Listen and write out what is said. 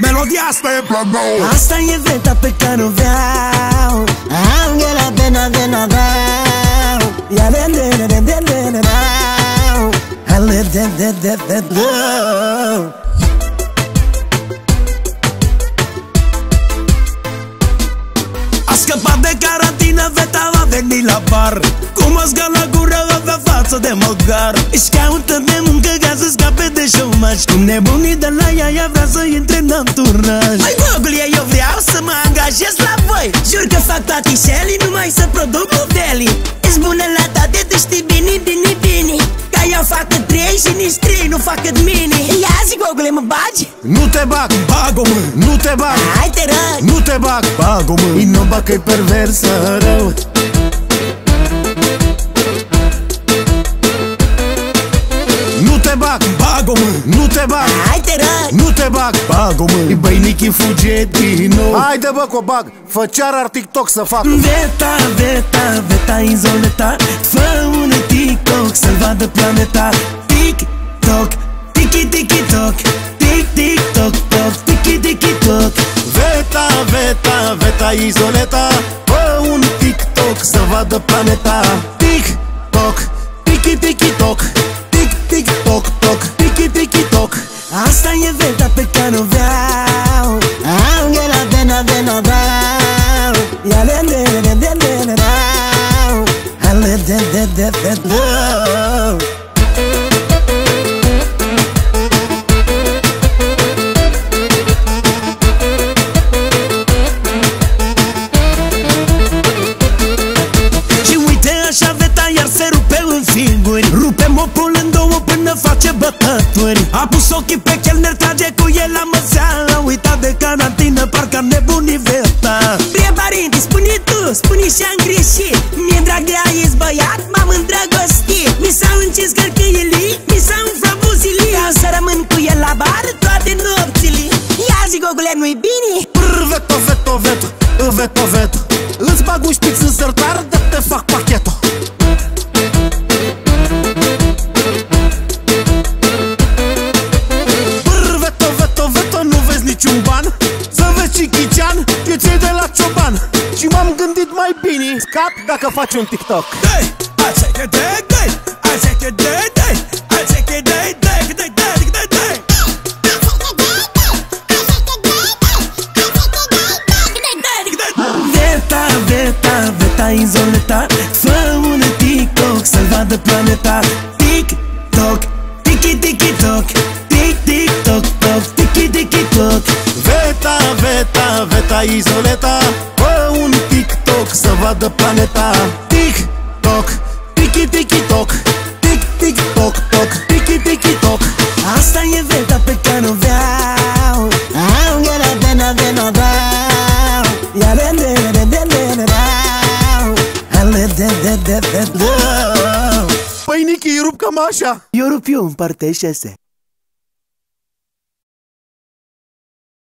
Melodia asta e planul Asta e veta pe care o vreau Angela Bena Bena Dau Ia de de de de de de de dau Ale de de de de de A scăpat de carantină, veta va veni la bar Cu măsga la gură, avea față de măgar. Își caută de muncă ca să scape de șomaj. Cum nebunii de la ea, ea vrea să intre în anturaj. Mai Google, eu vreau să mă angajez la voi. Jur că fac toate șelii, numai să produc modeli Ești bună la toate, tu știi bine, bine, bine. Ca eu fac trei și nici trei nu fac cât mini. Ia zi, Google, mă bagi? Nu te bag, bag-o mă, nu te bag Hai te rog. Nu te bag, bag-o mă. Nu bag că-i perversă rău Nu te bag, bag-o mă, nu te bag. Hai te rog. Nu te bag, bag-o mă. Băinichi fuge din nou. Haide bă că o bag, fă cearar TikTok să fac Veta, veta, veta izoleta Fă un TikTok să-l vadă planeta. TikTok, tiki tiki tok. Tik tik tok tok, tiki tiki tok. Veta, veta, veta izoleta Fă un TikTok să vadă planeta finguri Rupe mopul în două până face bătături. A pus ochii pe chelner, trage cu el la măsea A uitat de carantină, parcă am nebunit veta. Bine, părinte, spune tu, spune și am greșit Mie dragă ești băiat, m-am îndrăgostit. Mi s-au încins cărcăielii, mi s-au umflat buzilii. Am să rămân cu el la bar toate nopțile. Ia zi, gogule, nu-i bine? Brr, veto, veto, veto, veto, veto. Îți bag un șpiț în sertar, de te fac pachetul. Brr, veto, veto, veto, nu vezi niciun ban. Să vezi Chichicean, eu mai bine Scap dacă faci un TikTok. Dai, I take it, dai, dai I take it, dai, dai I take it, dai, dai, dai, dai, dai, dai Veta, veta, veta izoleta Fă un TikTok să-l vadă planeta. TikTok, tiki tiki tok Tik tik tok tok, tiki tiki tok. Veta, veta, veta izoleta Fă un TikTok să vadă planeta TikTok, tiki tiki tok Tik tik tok tok, tiki tiki tok Asta e veta pe care o vreau. Angela Bena Bena Dau Ia de de de de de de dau Ale de de de de dau Păi Nichi, rup cam așa. Eu rup eu în partea 6